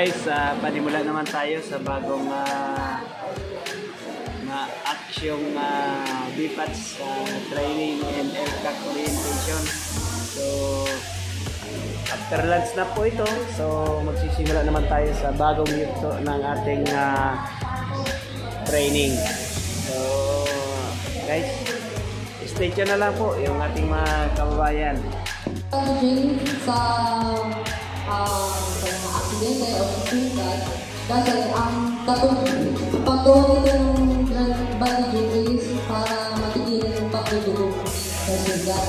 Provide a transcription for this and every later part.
guys, uh, panimula naman tayo sa bagong uh, na aksyong uh, BPATS uh, training and aircraft orientation. So, after lunch na po ito, so magsisimula naman tayo sa bagong yugto ng ating uh, training. So, guys, stay tuned na lang po yung ating mga kababayan. Sa uh, sa mga aksidente o sugat kasi ang katong paggawa nito ng is para matigil yung pagdudugo sa sugat.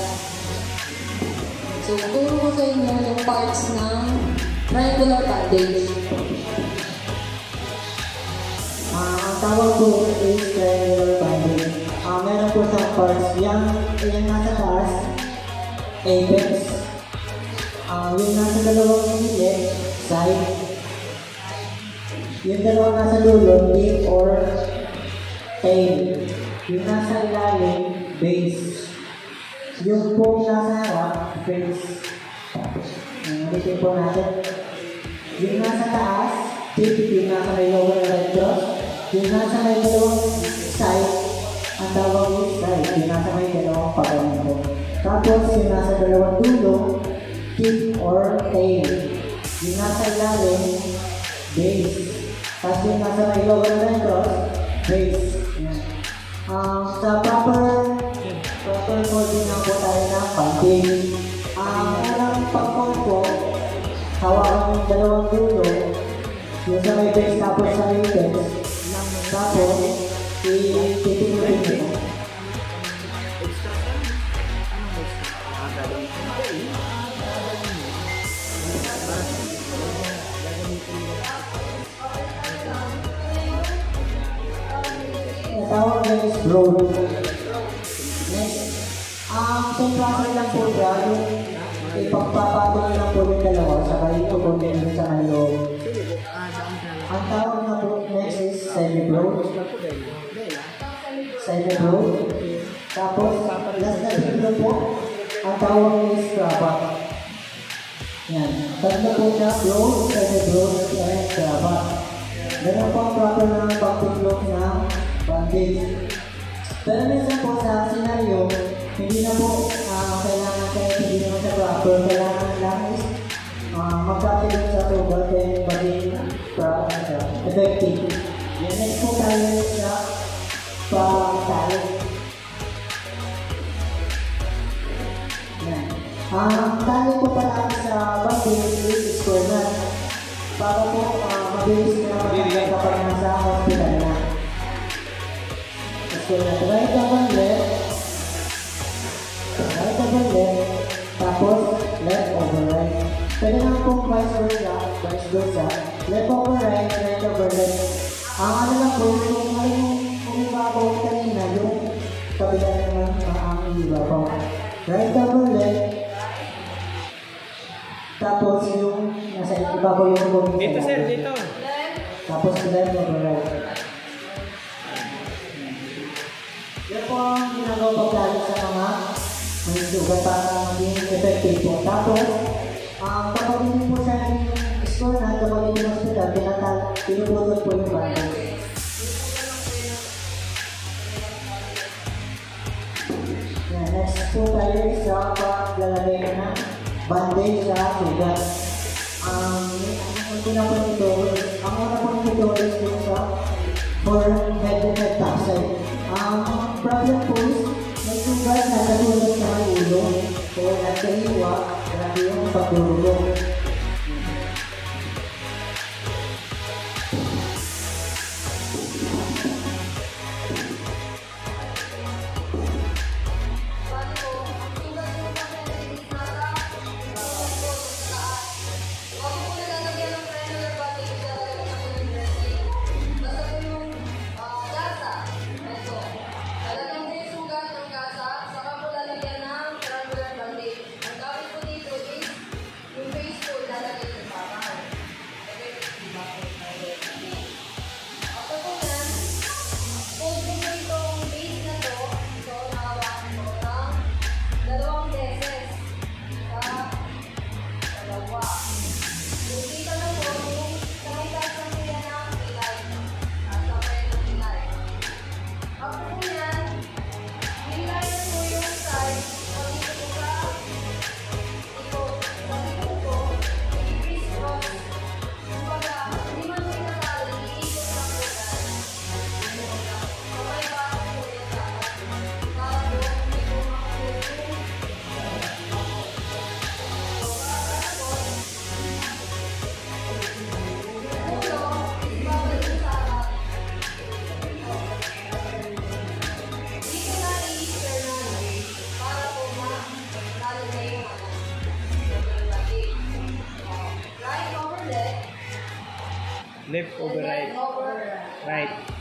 So, turo ko sa inyo yung parts ng triangular bandage. Ah, ang tawag po is triangular banding. Ah, meron po sa parts. Yung, yung nasa taas, apex. Ah, yung nasa dalawang gilid, side. Yung dalawang nasa dulo, hip or tail. Yung nasa ilalim, base. Yung po nasa harap. Ah, ulitin po natin. Yung nasa taas, tip, yung nasa may lower right cross. Yung nasa may dalawang side, ang tawag is side. Yung nasa may dalawang paganito. Tapos, yung nasa dalawang dulo, tip or tail. Yung nasa ilalim, base. Tapos yung nasa may lower right cross, base. Yan. Um, sa proper proper folding lang po tayo ng banding. Ang unang pag-fold po, hawakan yung dalawang dulo, yung sa may base tapos sa may base, tapos ititinupin mo. Ang tawag niya is roll. Next, ang same process lang po siya, yung ipagpapatong lang po yung dalawa, saka itutunin nyo sa may loob. Ang tawag na po next is semi-pro. Semi-pro. Tapos, last na semi po, ang tawag is crabat. Yan. Tatlo po siya, pro, semi-pro, and crabat. Ganun po ang proper na pagtutlok ng bandage. Pero minsan po sa senaryo, hindi na po ah, kailangan kahit hindi naman sa proper, kailangan lang is uh, magkakaroon sa tugal kaya maging siya, effective. Yan, next po tayo sa pag-tali. Yan. Ang tali Knot. Right double left. Right double left. Tapos left over right. Pwede naman pong vice versa, vice versa. Left over right, right over left. Ang ano lang po, kung ano yung umibabaw kanina, yung kabila naman ang umibabaw. Right double left. Tapos yung nasa ibabaw yung bumili. Dito sir, dito. Tapos left over right. Yan po ang ginagawa pagdali sa mga may sugat para maging effective po. Tapos, ang kapag hindi po sa yung score na kapag hindi hospital, tinatal, pinupulot po yung bandage. Yan, next po tayo sa paglalagay ng bandage sa sugat. Um, ang una po nito, ang una po nito is yung sa for head and head topside. Ang problem po is, may sugat na natulog sa ulo o nagkahiwa, grabe yung pagdurulog. Left over right. Right.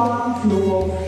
one,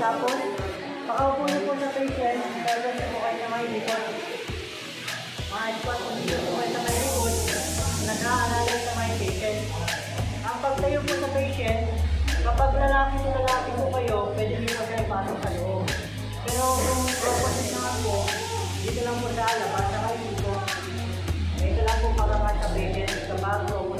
Tapos, makaupo niyo po sa patient, gagawin niyo po kayo ng mga likod. Mga po sa mga likod, nag-aalala sa mga patient. Ang pagtayo po sa patient, kapag lalaki sa lalaki po kayo, pwede niyo po kayo pasok sa loob. Pero kung opposite naman po, dito lang po sa alabas, sa kayo dito, dito lang po para sa patient, sa bago,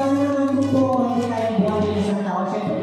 让我们共同来国家队的三大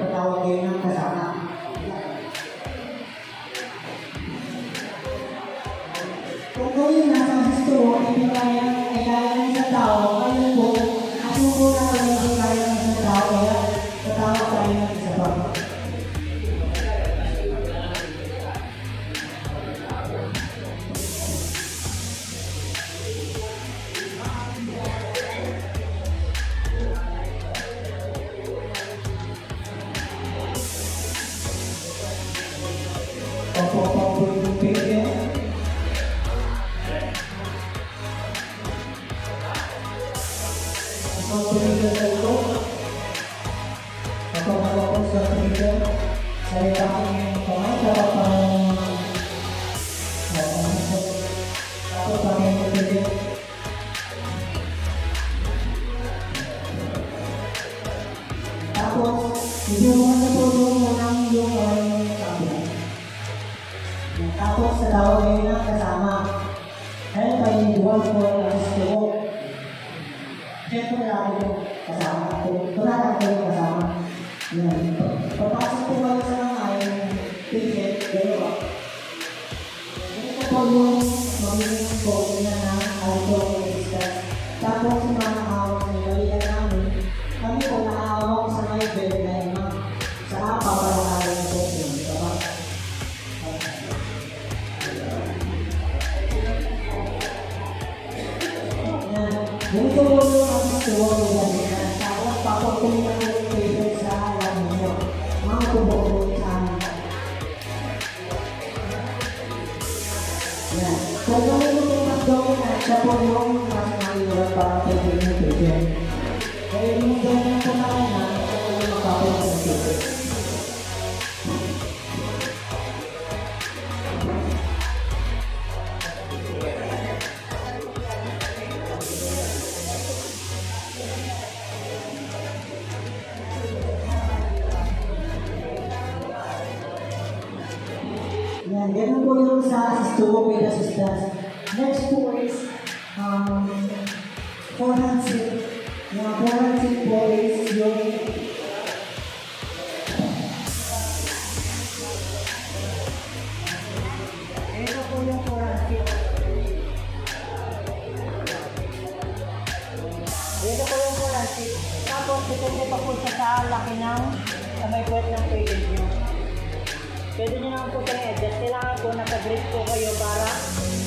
kailangan po kayo adjust. Kailangan po nakagrip po kayo para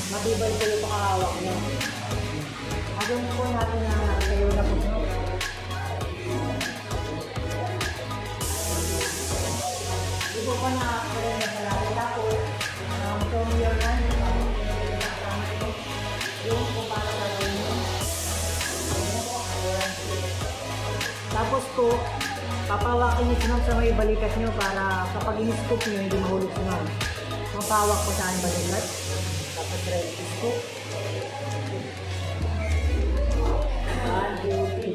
matibay po yung pakahawak nyo. Agawin po natin na kayo na po. Hindi po pa nakakaroon na pala. Tapos, um, from your hand, yung po para karoon nyo. Tapos po, Papawakin niyo sinog sa may balikat niyo para kapag in-scoop niyo, hindi mahulog sinog. Mapawak po sa aking balikat. Tapos rin i-scoop. Ah, beauty.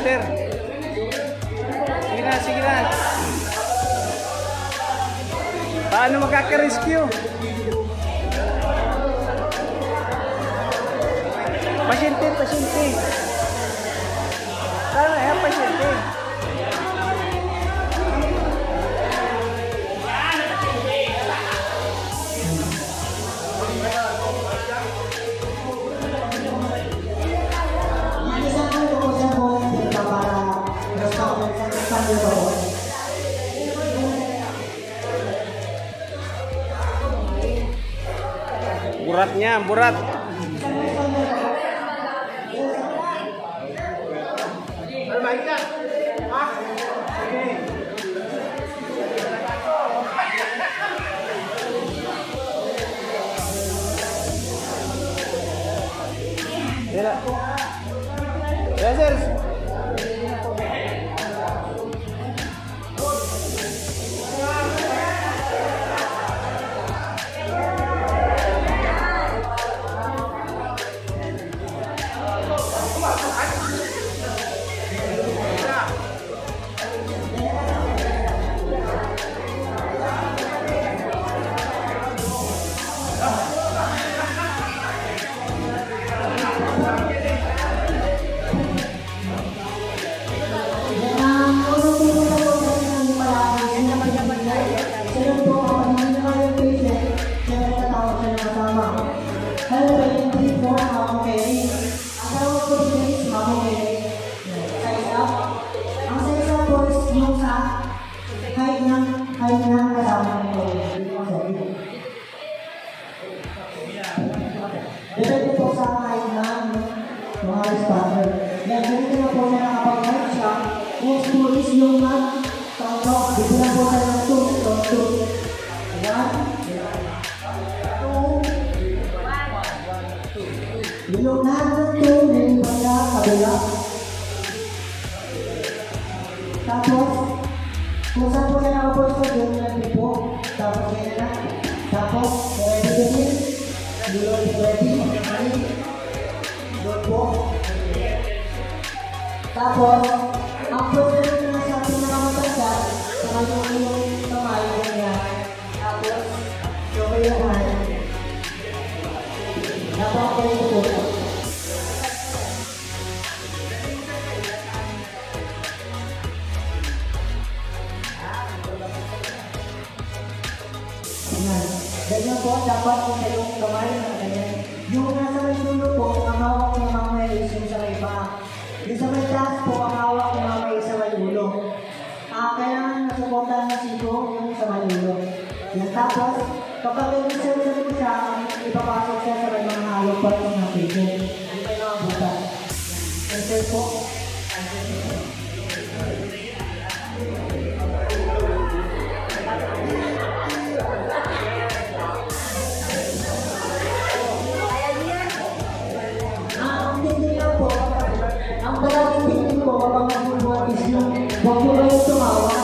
Master. Sige na, sige na. Paano magkaka-rescue? Pasyente, pasyente. Buratnya, burat. Waktu 玩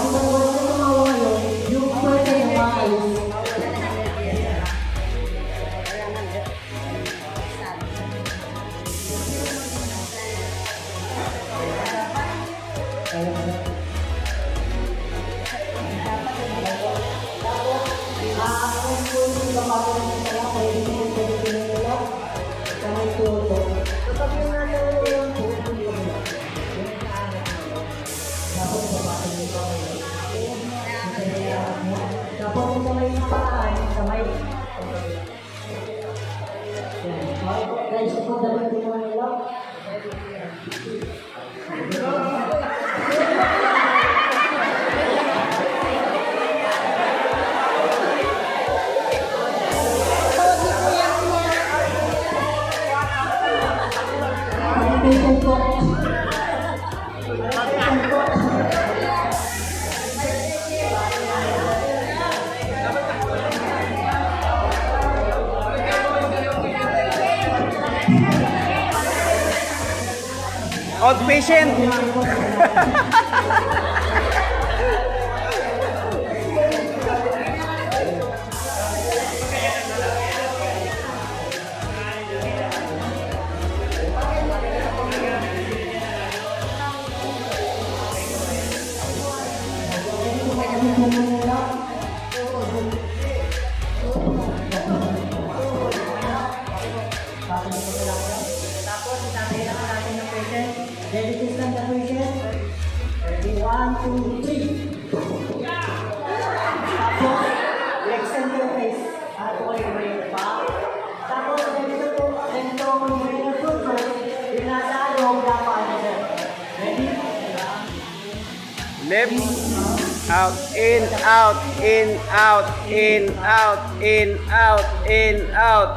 in, out, in, out, in, out.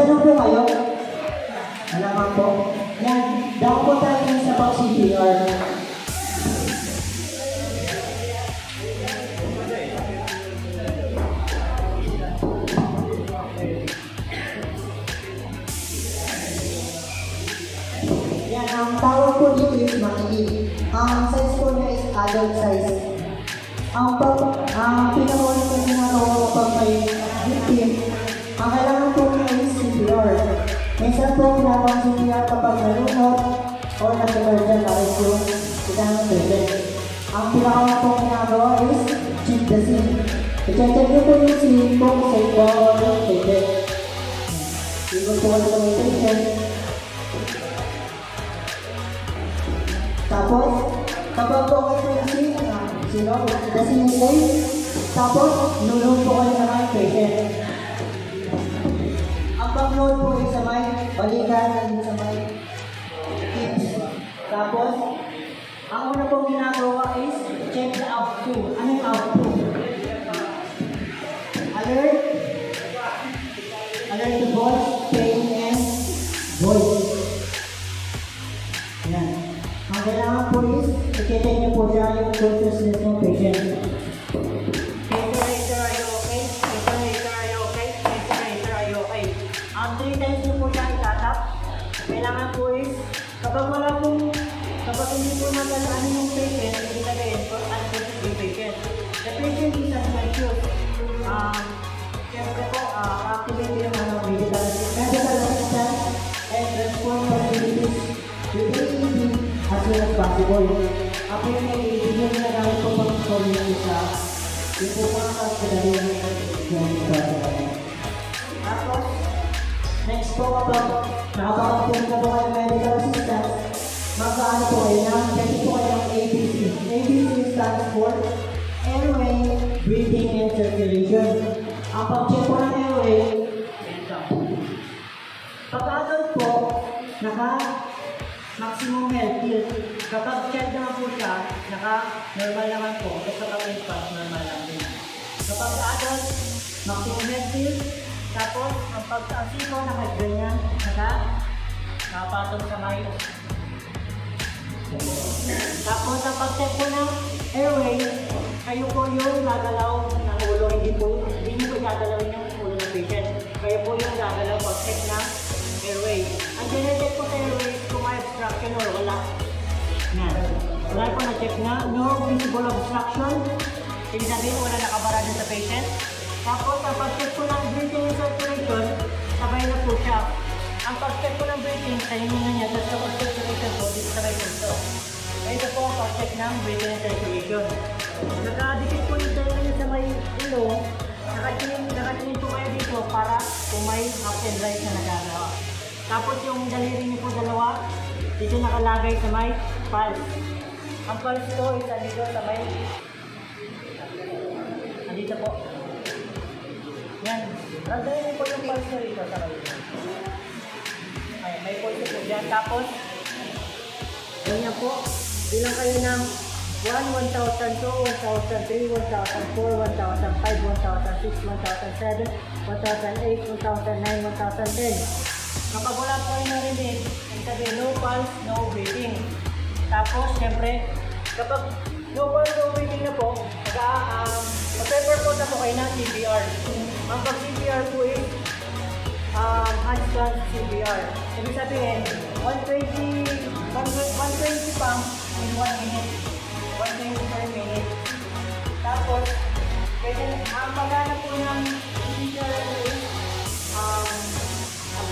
May tanong po kayo? Alaman Tapos, ang pag-asiko, naka-ganyan, naka nakapatong sa may tapos ang pag-check po ng airway, kayo po yung gagalaw ng ulo, hindi po, hindi niyo po gagalawin yung ulo ng patient. Kayo po yung gagalaw pag-check ng airway. Ang gine-check po sa airway kung may obstruction or wala. Yan. Wala po na-check na, no visible obstruction. Ibig sabihin, wala nakabara dun sa patient. Tapos, ang pag-check po ng breathing and circulation, sabay na po siya. Ang pag-check po ng breathing, sa hininga niya, tapos ang circulation po, dito sabay po ito. Ito po ang pag-check ng breathing and circulation. Nakadikit po yung cellphone niya sa may ulo, nakatingin, nakatingin po kayo dito para kung may up and right na nagagawa. Tapos yung daliri niyo po dalawa, dito nakalagay sa may pulse. Ang pulse ko is andito sa may andito po. Yan. Randayin po yung pulse dito sa may ay, may pulse po dyan. Tapos, ganyan po. Bilang kayo ng 1, 1,000, 2, 1,003, 1,004, 1,005, 1,006, 1,007, 1,008, 1,009, 1,010. Kapag wala po kayo narinig, ibig sabihin no pulse, no breathing. Tapos, syempre, kapag no pulse, no breathing na po, um, mag-prepare po na po kayo ng CPR. Ang magpa-CPR po is um, handstand CPR. Ibig sabihin, 120, 120 pump in 1 minute. 120 per minute. Tapos, pwede, ang pagana po ng CPR is um,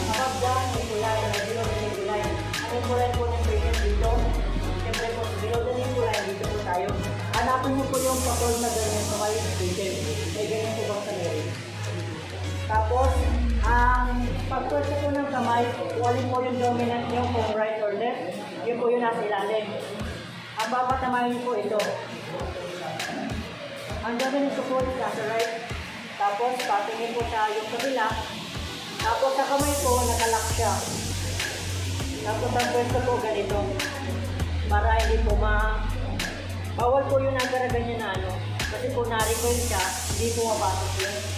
above the nikulay, na below the nikulay. Ang nikulay po ng patient dito, siyempre po, below the nikulay, dito po tayo. Hanapin niyo po yung patol na ganyan sa kayo patient. May ganyan po ba sa tapos, ang pagpwersa po ng kamay, kung alin po yung dominant nyo, kung right or left, yun po yung nasa ilalim. Ang papatamayin nyo po ito. Ang dominant ko po is nasa right. Tapos, patingin po sa yung kabila. Tapos, sa kamay po, nakalak siya. Tapos, ang pwersa po ganito. Para hindi po ma... Bawal po yung nagaragan na ano. Kasi kung na-recoil siya, hindi po mapasok yun.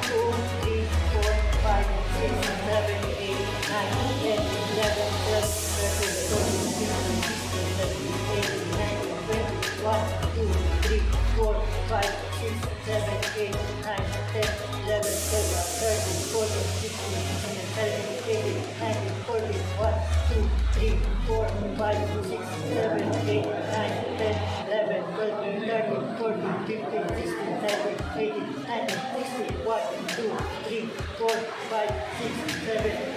Galatasaray 8 3 1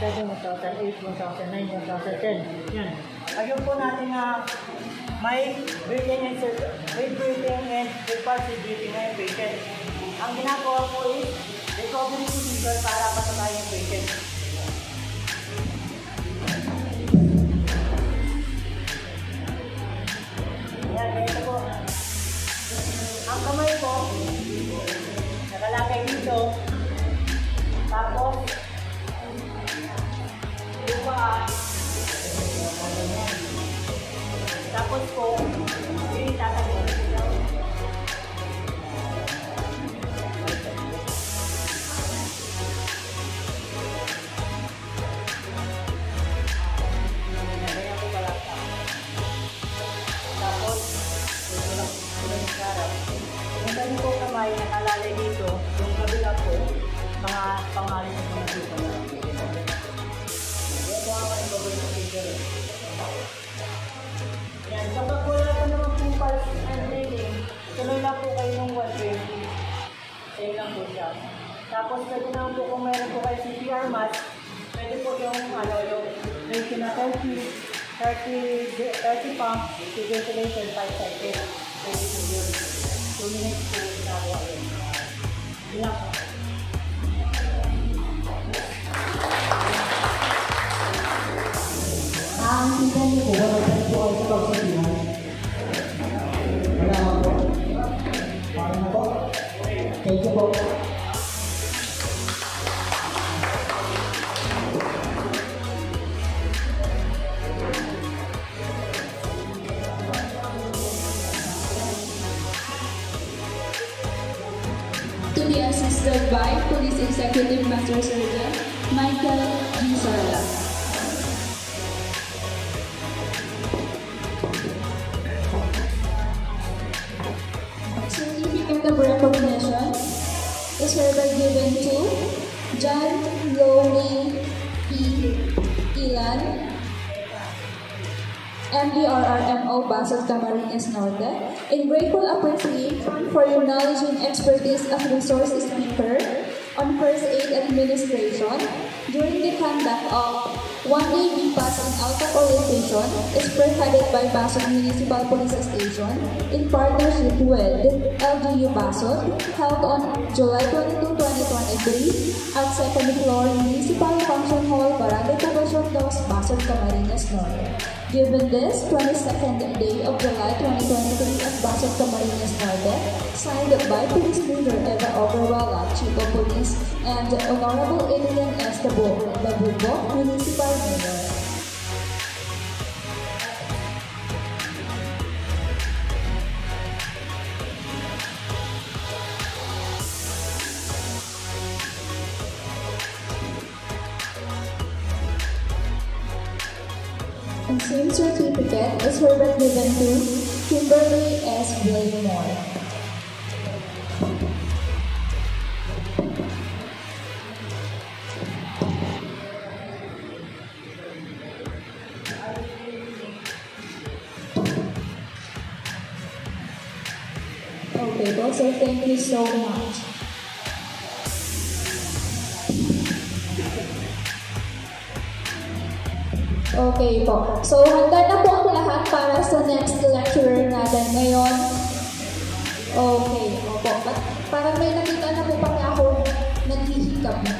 1,006, 1,007, 1,008, 1,009, 1,010. Yan. Ayun po natin na may breathing and with breathing and passive breathing yung patient. Ang ginagawa po is recovery procedure para patatayin yung patient. 30, 30 pump, to ventilation 5 cycles. Pwede po yun. 2 minutes po ginagawa yun. Yun lang po. Nakakita niyo po, wala pa. Thank you. By Police Executive Master Sergeant Michael G. Certificate of recognition is hereby given to John Loney P. Ilan MDRRMO Basel Camarines Norte, in grateful appreciation for your knowledge and expertise as resource speaker on first aid administration during the conduct of one day VPAS and Alpha orientation is spearheaded by Basel Municipal Police Station in partnership with LGU Basel held on July 22, 2023 at second floor Municipal Function Hall, Barangay Poblacion 2, Basel, Camarines Norte. Given this 22nd day of July 2023 at Basel, Camarines Norte, signed by Police Leader Eva Overwala, Chief of Police, and Honorable Adrian Estabo, Labubo, Municipal Mayor. And same certificate is hereby given to Kimberly S. Wilmore. Okay, much. Okay po. So, handa na po ang lahat para sa next lecturer natin ngayon. Okay, opo. But parang may nakita na po pala ako naghihikap na.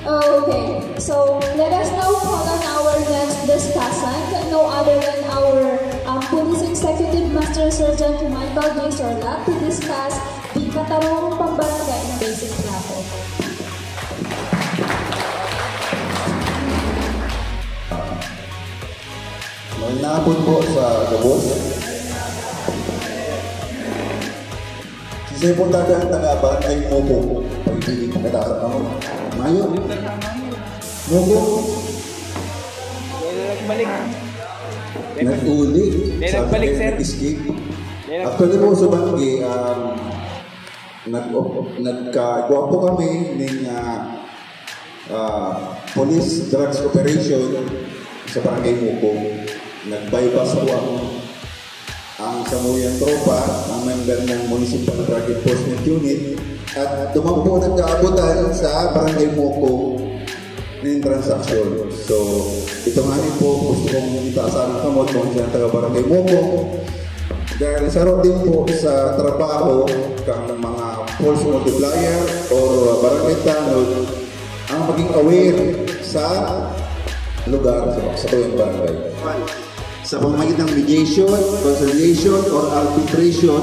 Okay, so let us now call on our next discussant, no other than our um, Police Executive Master Sergeant Michael J. Sorla to discuss the Katarong Pambarangay in Basic Traffic. Manapon po sa gabos. Sisay po taga ang taga barangay mo po. Pagpili ka katasa ako. Mayo. Mo po. Yan na nagbalik. Nag-uli. May nagbalik, sir. Escape. Actually po sa Banggi, um, nag nagkagwapo kami ng uh, police drugs operation sa barangay Muko. Nag-bypass po ang ang Samuyang Tropa, ang member ng Municipal Drug Enforcement Unit, at dumang po nagkaabutan sa barangay Muko ng transaksyon. So, ito nga po, gusto kong itaasan ng kamot kung saan taga barangay Muko. Dahil sa din po sa trabaho kang mga force multiplier or barangay tanod ang maging aware sa lugar sa, sa barangay. Sa pamamagitan ng mediation, conciliation, or arbitration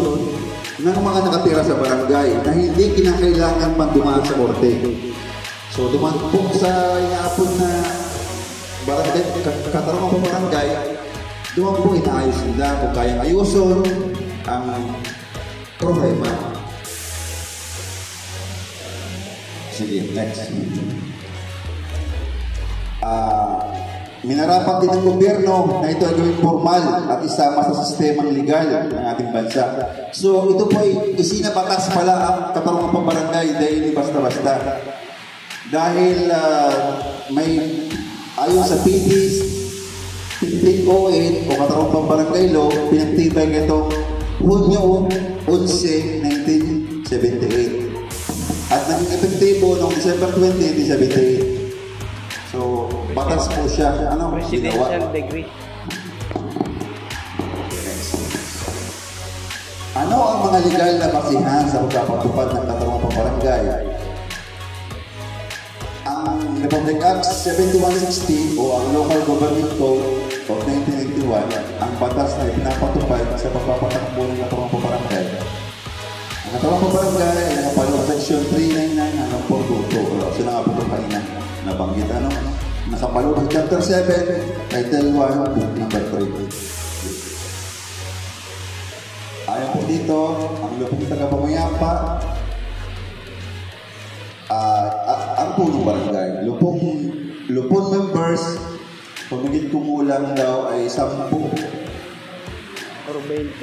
ng mga nakatira sa barangay na hindi kinakailangan pang dumaan sa korte. So dumaan po sa inaapon na barangay, ka- katarungan po barangay, dumaan po inaayos nila kung kayang ayuson ang problema. Sige, next. Ah, minarapat din ng gobyerno na ito ay gawing formal at isama sa sistemang legal ng ating bansa. So ito po ay isinabatas pala ang katarungan pambarangay dahil basta-basta. Dahil ah, may ayon sa PDs 1508 o katarungan pambarangay law, pinagtibay nito Hunyo 11, 1978. At naging epektibo noong December 20, 1978. So, batas po siya. Ano? Presidential Ginawa. degree. Ano ang mga legal na basihan sa pagpapatupad ng katarungang pambarangay? Ang Republic Act 7160 o ang Local Government Code of 1981 ang batas na ipinapatupad sa pagpapatakbo ng katarungang pambarangay. Ang katarungang pambarangay ay nakapalo sa Section 399 hanggang 422 o sila nga po kanina nabanggit ano? Nakapalo ng Chapter 7, Title 1, Book number 3. Ayon po dito, ang lupong taga-pamayapa, ah, ang punong barangay. Lupong, lupong members, pamigit kumulang daw ay 10 Or 20.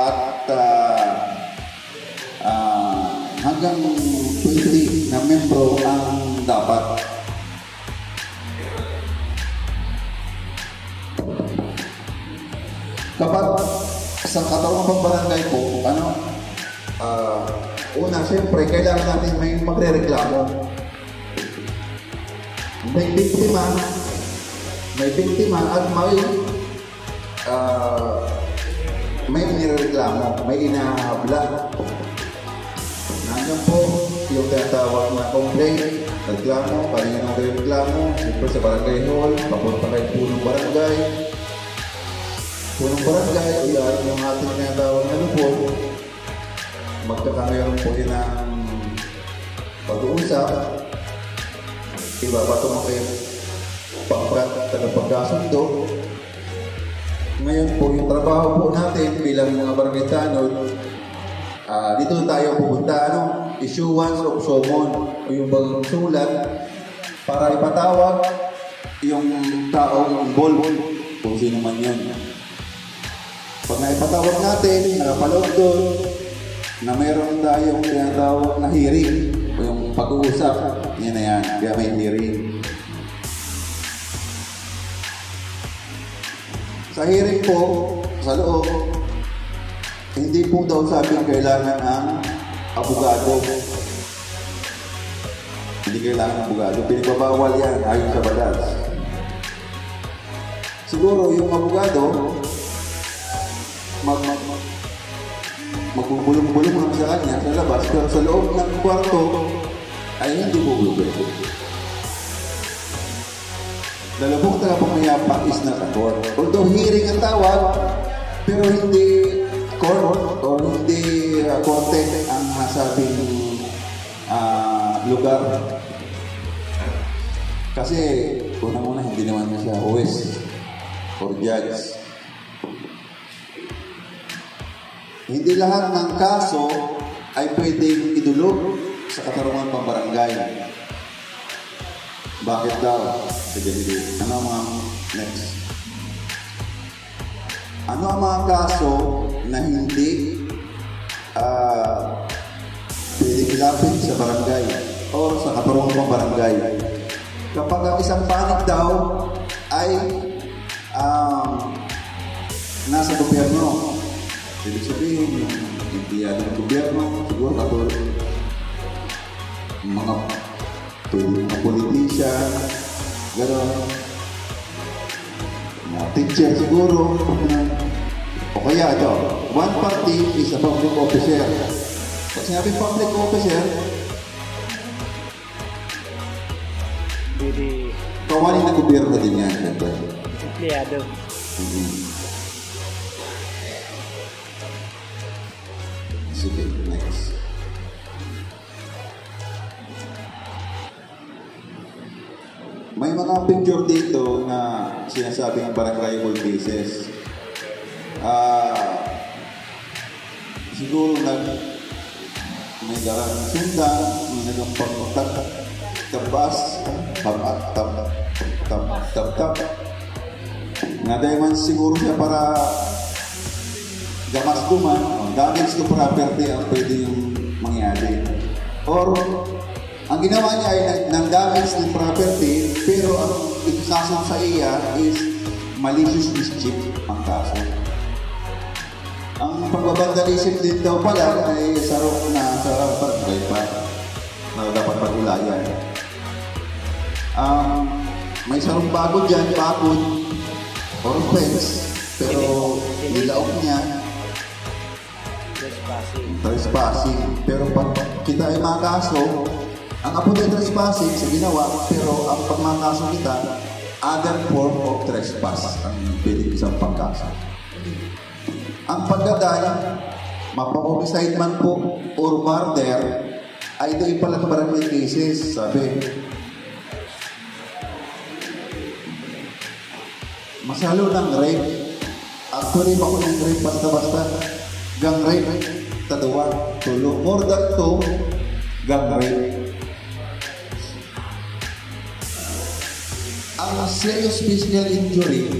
at ah, ah, hanggang 20 na membro ang dapat. kapag sa katawan ng barangay po, ano, ah, una, siyempre, kailangan natin may magre-reklamo. May biktima, may biktima at may ah, may inireklamo, may inahabla. Nandiyan po yung tinatawag na complaint, reklamo, kanina ng reklamo, siyempre sa barangay hall, papunta kay punong barangay. Punong barangay, o yan, yung ating tinatawag na lupon, magkakameron po yun ng pag-uusap, iba ba ito kayo pagkat tagapagkasundo. Ngayon po, yung trabaho po natin bilang mga barangay tanod, Ah, dito tayo pupunta, ano, issuance of summon o yung bagong sulat para ipatawag yung taong involved kung sino man yun. Pag naipatawag natin, nakapaloob doon, na meron tayong tinatawag na hearing o yung pag-uusap, yan na yan, kaya hearing. Sa po, sa loob, hindi po daw sabi kailangan ng abogado. Hindi kailangan ng abogado. Pinagbabawal yan ayon sa batas. Siguro yung abogado, mag, mag, mag, magbubulong-bulong lang sa kanya sa labas, pero sa loob ng kwarto ay hindi bubulong. Dalawang taga pumayapa is not a court. Although hearing ang tawag, pero hindi court o hindi uh, korte ang nasabing ah, lugar. Kasi unang-una hindi naman niya siya huwes or judge. Hindi lahat ng kaso ay pwedeng idulog sa katarungan pang barangay. Bakit daw? Sige, sige. Ano mga next? Ano ang mga kaso na hindi ah pwede ilapit sa barangay o sa katarungan pang barangay? Kapag ang isang panig daw ay um, nasa gobyerno, ibig sabihin yung yan ng gobyerno, siguro katulad mga pwede mga politician, gano'n. Mga teacher siguro. O kaya ito, one party is a public officer. Pag sinabi public officer, Hindi kawali na gobyerno din yan. Siyempre. empleyado. Sige, picture dito na sinasabing barangay hall cases. Ah, siguro nag may darang sundan, may nagampang tag tabas, tab tab tab tab tab Nadayman siguro siya para gamas duman, damage to property ang pwede yung mangyari. Or, ang ginawa niya ay nag- ng damage ng property, pero ang ikaso sa iya is malicious mischief ang kaso. Ang pagbabandalism din daw pala ay sarok na sa barangay pa na dapat pag-ulayan. Um, may sarong bago dyan, bakod, or fence, pero nilaok niya, Trespassing. trespassing. Pero pag kita ay makaso, ang apo ng trespassing sa ginawa, pero ang pagmakaso kita, other form of trespass ang pwede isang pagkaso. Ang pagdaday, mapa-homicide man po or murder, ay doon pala sa barangay cases, sabi. Masalo ng rape. Actually, ako ng rape basta-basta. Gang rape, tadawa, tulo. More than two, gang rape. Ang serious physical injury,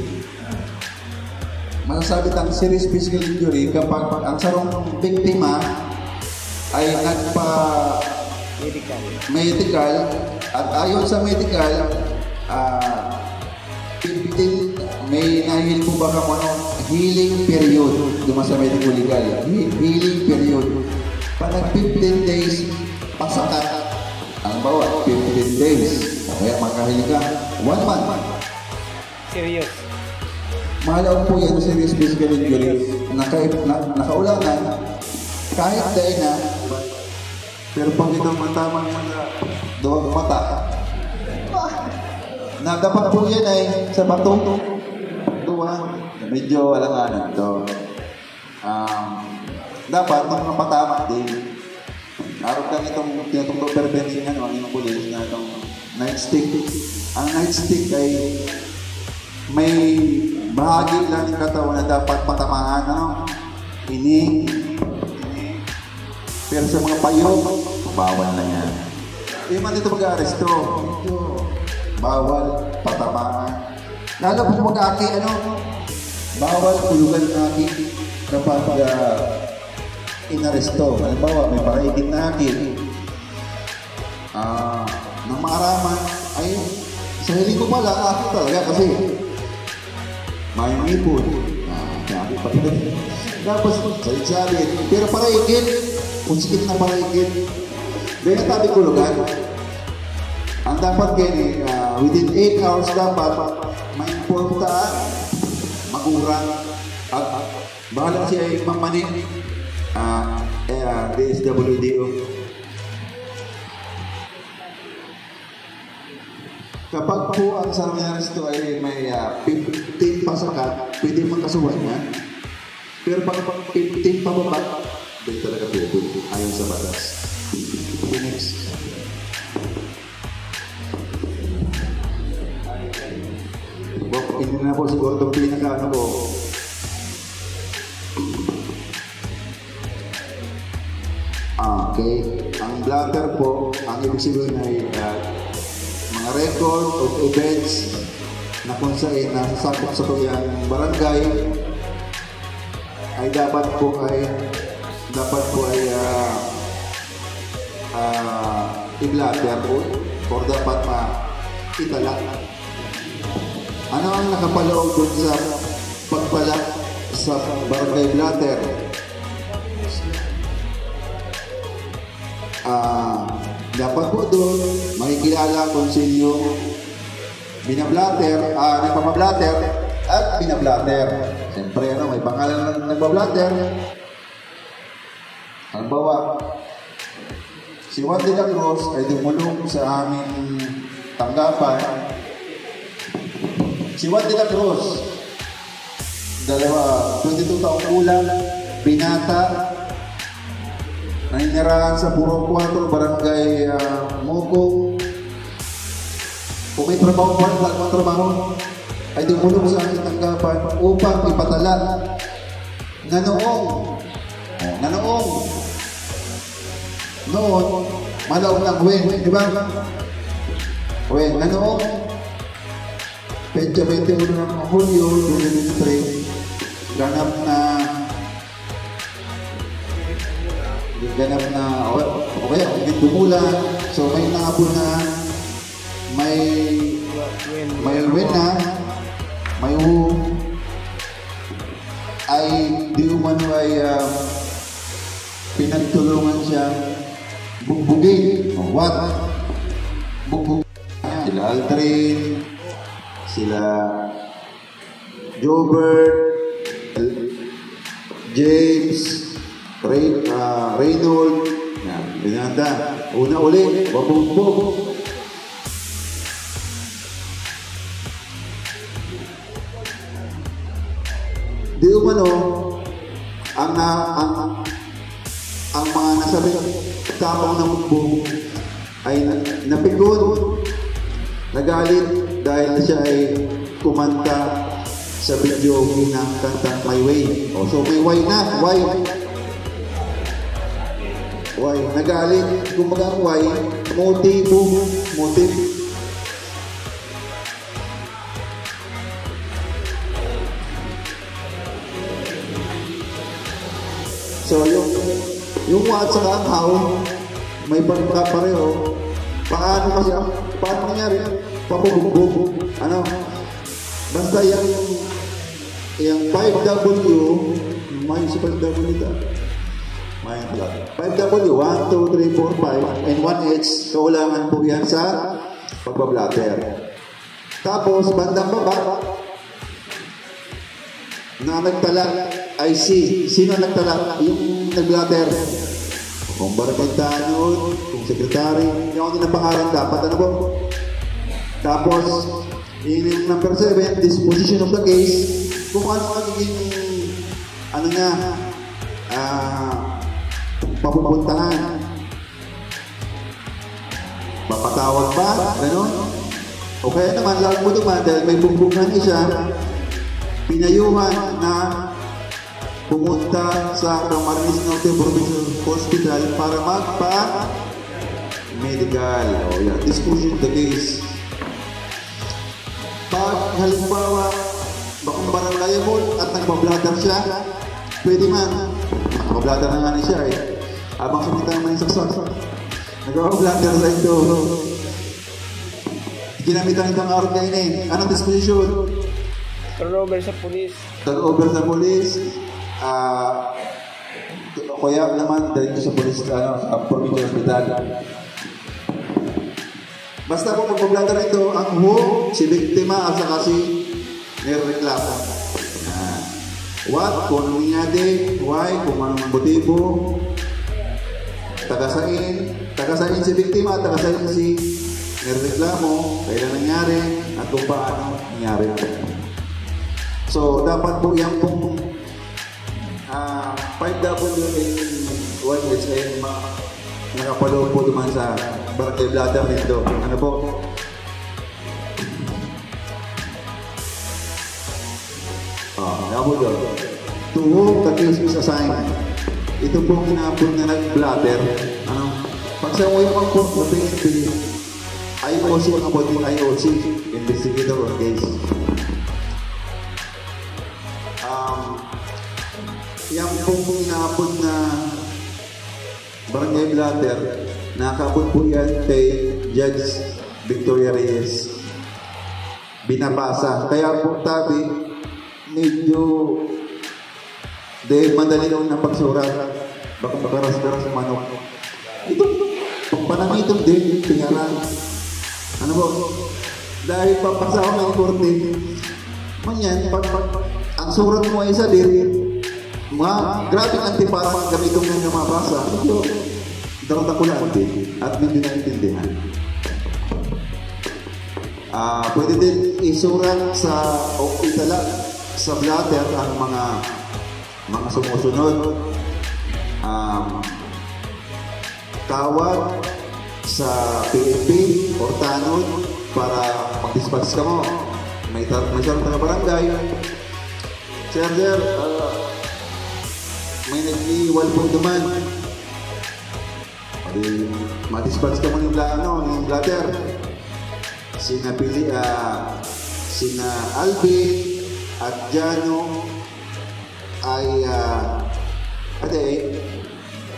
masasabi ang serious physical injury kapag ang sarong biktima ay nagpa Medical. medical at ayon sa medical ah uh, may nahil po ba kamo ano healing period. Duma sa medical legal. He- Healing period. Pag nag 15 days, pasakat. Ang bawa, 15 days. Kaya makahiling ka, 1 month. Serious. Mahalaw po yan sa serious physical injury. Naka, na, nakaulangan, kahit dahil na, pero pag ito matama niya sa doon mata, na dapat po yan ay sa bato, duwa, medyo alanganan to. Um, dapat nung mapatama din, Araw lang itong tinatong prevention nga ng mga pulis na itong nightstick. Ang nightstick ay may bahagi lang ng katawan na dapat patamaan, ano? Ining, ining. Pero sa mga payo, bawal na yan. Eh, man dito mag-aresto. Ito, bawal, patamaan. Lalo po mag-aki, ano? Bawal tulugan ng aki kapag uh, inaresto. Halimbawa, may paraigin na aki. Ah, nang maaraman, ay sa hiling ko pala, aki talaga kasi may ipon. Ah, sabi pa rin. Tapos, salit-salit. Pero paraigin, kung sikit na paraigin, dahil tabi ko lugar, ang dapat kini uh, within 8 hours dapat may punta magurang at bahala siya ay mamani ah eh, ah, DSWDO kapag po ang sa resto ay may uh, 15 pasakat pwede magkasuhan yan pero pag pag 15 pababa hindi talaga pwede ayon sa batas okay, next hindi na po siguro itong pinaka ano ko. Okay. Ang bladder po, ang ibig sabihin ay uh, record of events na kung saan nasasakop sa kanyang barangay ay dapat po ay dapat po ay uh, uh, i-bladder po or dapat ma itala ano ang nakapaloob dun sa pagpala sa barangay blatter? Ah, dapat po doon makikilala kung sino binablatter, ah, nagpapablatter at binablatter. Siyempre, ano, may pangalan ng nagbablatter. Halimbawa, si Juan de la Cruz ay dumulong sa aming tanggapan Si Juan de la Cruz, dalawa, 22 taong kulang, binata, naninirahan sa Puro 4, Barangay uh, Moko. Kung may trabaho pa, wala mga trabaho, ay dumulong sa aking tanggapan upang ipatala na noong, oh, na noong, noon, malaong lang, wen, di ba? Wen, na noong, Petsa 21 ng Hulyo 2023, ganap na ganap na okay, okay, dumula. So may nangapon na may may win na may hu ay di umano ay uh, pinagtulungan siya bugbugin. What? Bugbugin. Sila Aldrin, sila Jobert, James, Ray, uh, Reynold, yan, binanda. Una uli, babugbog. Di umano, ang, na, ang, ang mga nasabi tapang ng bugbog ay na, napikon, nagalit dahil siya ay kumanta sa video ng kantang My Way. O, so may way na, why? Why? Nagalit, kumbaga why, motibo, motive. So yung yung what sa ang how, may bangka pareho. Paano kasi paano nangyari? Papubugbog. Ano? Basta yung yung 5W, may si 5W nito. May pala. 5W, 1, 2, 3, 4, 5, and 1H, kaulangan po yan sa pagbablatter. Tapos, bandang baba, na nagtala ay si, sino nagtala? Yung nagblatter. Kung barangay tanod, kung sekretary, yung din ang pangalan dapat, ano po? Tapos, in number 7, disposition of the case, kung ano magiging, ano nga, ah, papupuntahan. Papatawag ba? Ganon? O kaya naman, lang mo naman, dahil may bumbungan siya, pinayuhan na pumunta sa Camarines Norte Provincial Hospital para magpa medical. O yan, discussion the case. Pag halimbawa, baka barangay mo at nagpa-bladder siya, pwede man. Nagpa-bladder na nga ni siya eh. Habang sumita naman yung saksak. Nagpa-bladder sa ito. Ginamitan itong araw kayo eh. Anong disposition? Turnover sa pulis. Tag-over sa polis, ah, kaya naman dahil sa polis, ano, sa provincial hospital. Basta kung magpabladder ito, ang who, si biktima, at saka si nireklamo. Yan. What, kung anong nangyari, why, kung anong motibo, tagasain, tagasain si biktima, tagasain si nireklamo, kailan nangyari, at kung paano nangyari. So, dapat po yan pong 5W in 1H ay ma nakapaloob po naman sa barangay bladder nito. Ano po? Ah, uh, po doon. To whom. Ito po kinapon na nag-bladder. Ano? Pag sa mo pag-port na PNP, IOC ang about yung IOC, investigator of case. um, yung pong inabot na barangay blatter, nakabot po yan kay Judge Victoria Reyes. Binabasa. Kaya po tabi, medyo dahil madali lang ng pagsurat, baka makaras-karas sa manok. Ito, panamitom din, pingalan. Ano po? Dahil papasa ako ng korte, manyan, pag, pag, ang surat mo ay isa din, mga grabing antiparang gamitong nga nga mabasa. Medyo darata ko lang din at medyo naintindihan. Ah, pwede din isurat sa o itala sa blatter ang mga mga sumusunod. Um, tawag sa PNP or tanod para mag-dispatch ka mo. May, tar- may sarang taga barangay, Sir, sir, uh, may nag-iwal po naman. Pwede, madispatch ka mo yung, ano, yung blatter. Sina Pili, ah, sina Alvin at Jano ay, ah, ate,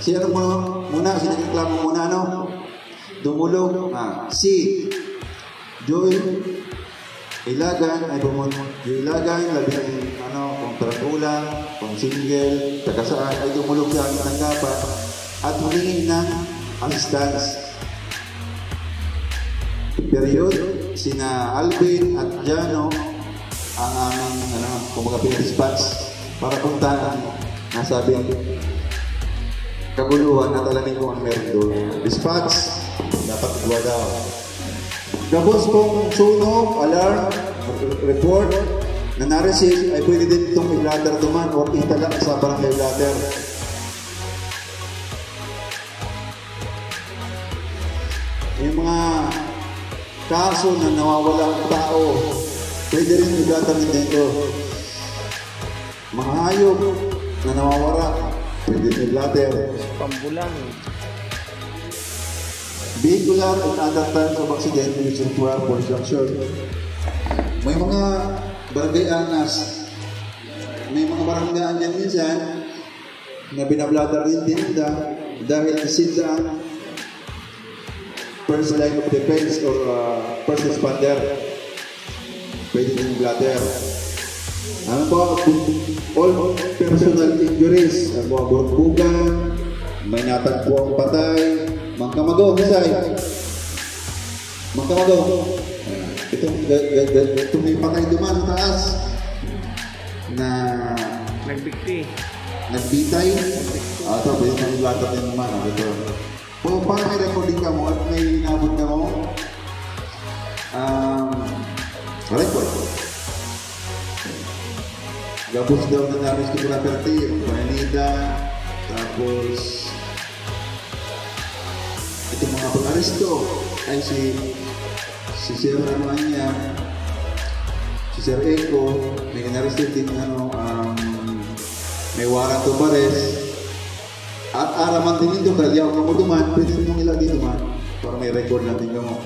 si ano mo muna, si nagreklamo muna, ano? Dumulog, ah, si Joy Ilagan ay bumunod. Yung ilagan, labi ng ano, kung tarantula, kung single, taga saan, ay dumulog sa aming tanggapan at humingi ng assistance. Period, sina Alvin at Jano ang aming ano, kumbaga pinadispatch para puntahan ang nasabing kaguluhan at alamin kung ang meron doon. Dispatch, dapat gawa daw. Gabos kong sunog, alarm, report na na-receive ay pwede din itong i-blatter duman o itala sa barangay blatter. Yung mga kaso na nawawala ang tao, pwede rin i-blatter din dito. Mga hayop na nawawala, pwede rin i-blatter. Pambulang. Vehicular and other types of accident which require for structure. May mga barangay anas, may mga barangay yan minsan na binablada rin din nila dahil ang first line of defense or uh, first responder. Pwede din bladder. Ano po, all personal injuries, ang mga burbugan, may natagpo ang patay. Itong, ga- ga- ga- itong may patay duman sa taas na Nagbigti. nagbitay. Ah, ito, pwede mo ilatat yan naman. Ah, ito. Kung paano may recording ka mo at may inabot ka mo, um, record. Gabos daw na namin sa property, Manila, tapos itong mga pag-aresto ay si si Sir niya si Sir Eko may inaresto din ano um, may warrant of arrest at araman din ito kaya ako mo duman pwede mo nila dito man para may record natin mo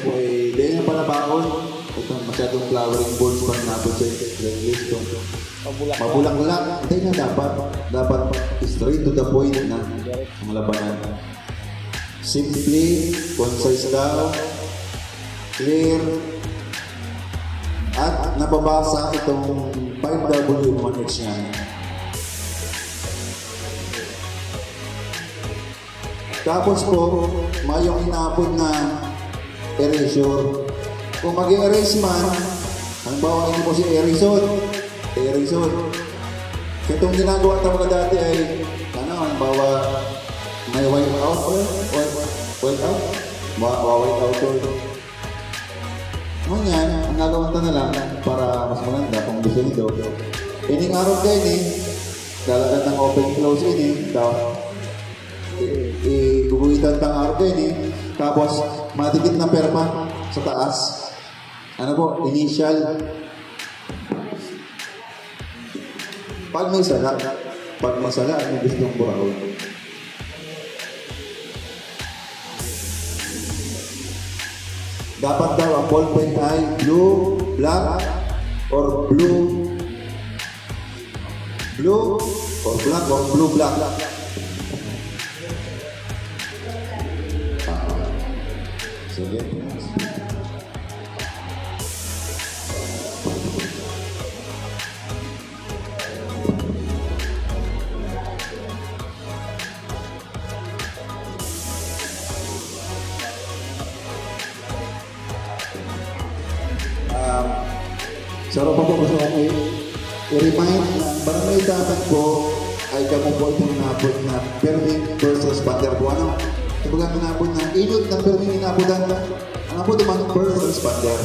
Eh, dahil na pala baon. Ito, masyadong flowering bulbs pa napon sa list ko. Mabulak-bulak. Hindi na dapat. Dapat straight to the point na ang labanan. Simply, concise daw, clear, at nababasa itong 5W1H niya. Tapos po, mayong inabot na erasure. Kung mag-erase man, halimbawa hindi mo si Erison, Erison. Itong ginagawa ng mga dati ay, ano, halimbawa, may white out, white, white out, Ma- white out or Ngunyan, ang gagawin na lang para mas maganda kung gusto nito. Ining araw kayo ni, dalagan ng open close ini, daw, iguguhitan tang araw kayo ni, tapos matikit na perma sa taas. Ano po, initial. Pag may sala, pag may sala, ano gusto ng burawin? Dapat daw ang ballpen ay blue, black, or blue, blue, or black, or blue, black. Ah, Sige. Um, Sarap pa po gusto kong i- i-remind na barangay tatag po ay kamo po itong nabot na perming versus pander Kumbaga minabot na inot ng perming inabotan na ano po naman versus pander.